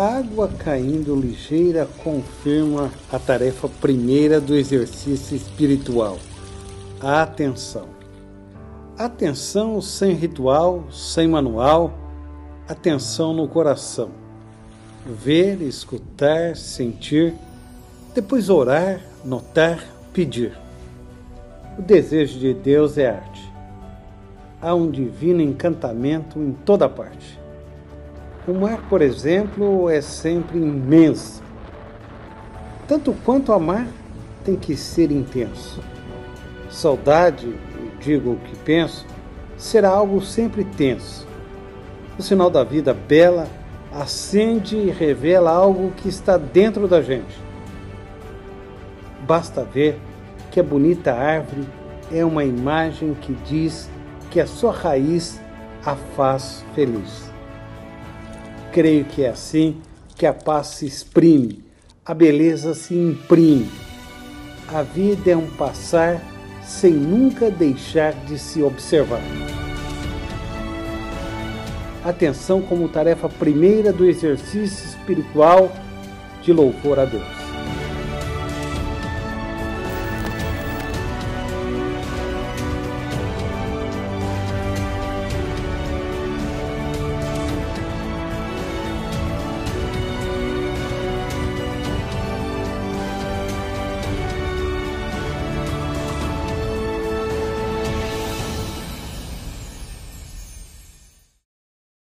Água caindo ligeira confirma a tarefa primeira do exercício espiritual, a atenção. Atenção sem ritual, sem manual, atenção no coração. Ver, escutar, sentir, depois orar, notar, pedir. O desejo de Deus é arte. Há um divino encantamento em toda parte. O mar, por exemplo, é sempre imenso. Tanto quanto amar, tem que ser intenso. Saudade, digo o que penso, será algo sempre tenso. O sinal da vida bela acende e revela algo que está dentro da gente. Basta ver que a bonita árvore é uma imagem que diz que a sua raiz a faz feliz. Creio que é assim que a paz se exprime, a beleza se imprime. A vida é um passar sem nunca deixar de se observar. Atenção como tarefa primeira do exercício espiritual de louvor a Deus.